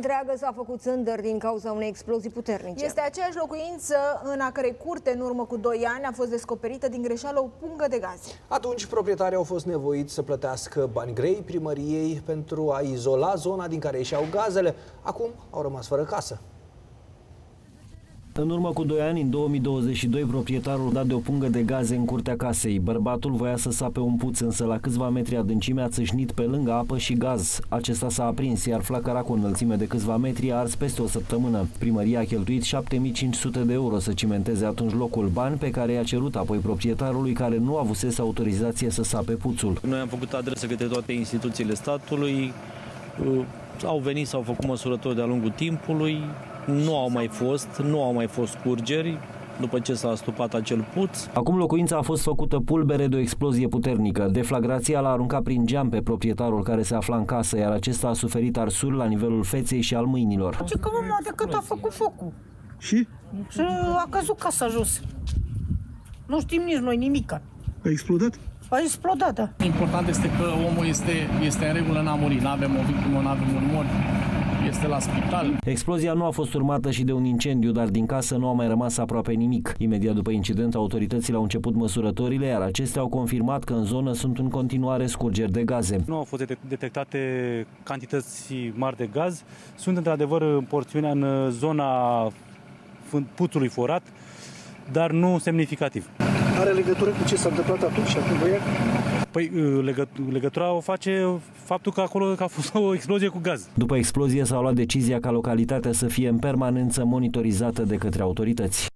Întreagă s-a făcut țândăr din cauza unei explozii puternice. Este aceeași locuință în a cărei curte în urmă cu 2 ani a fost descoperită din greșeală o pungă de gaze. Atunci proprietarii au fost nevoiți să plătească bani grei primăriei pentru a izola zona din care ieșeau gazele. Acum au rămas fără casă. În urmă cu 2 ani, în 2022, proprietarul dat de o pungă de gaze în curtea casei. Bărbatul voia să sape un puț, însă la câțiva metri adâncime a țâșnit pe lângă apă și gaz. Acesta s-a aprins, iar flacăra cu o înălțime de câțiva metri a ars peste o săptămână. Primăria a cheltuit 7500 de euro să cimenteze atunci locul, bani pe care i-a cerut apoi proprietarului care nu avusese autorizație să sape puțul. Noi am făcut adresă către toate instituțiile statului, uh, au venit, s-au făcut măsurători de-a lungul timpului, nu au mai fost, nu au mai fost curgeri, după ce s-a stupat acel puț. Acum locuința a fost făcută pulbere de o explozie puternică. Deflagrația l-a aruncat prin geam pe proprietarul care se afla în casă, iar acesta a suferit arsuri la nivelul feței și al mâinilor. Ce că mă, decât a făcut focul. Și? Și a căzut casa jos. Nu știm nici noi nimica. A explodat? A explodat, da. Important este că omul este, este în regulă, n-a murit, nu avem o victimă, nu avem un mort, este la spital. Explozia nu a fost urmată și de un incendiu, dar din casă nu a mai rămas aproape nimic. Imediat după incident, autoritățile au început măsurătorile, iar acestea au confirmat că în zonă sunt în continuare scurgeri de gaze. Nu au fost detectate cantități mari de gaz. Sunt într-adevăr în porțiunea în zona puțului forat, dar nu semnificativ. Are legătură cu ce s-a întâmplat atunci și acum băiat? Păi legă, legătura o face faptul că acolo a fost o explozie cu gaz. După explozie s-a luat decizia ca localitatea să fie în permanență monitorizată de către autorități.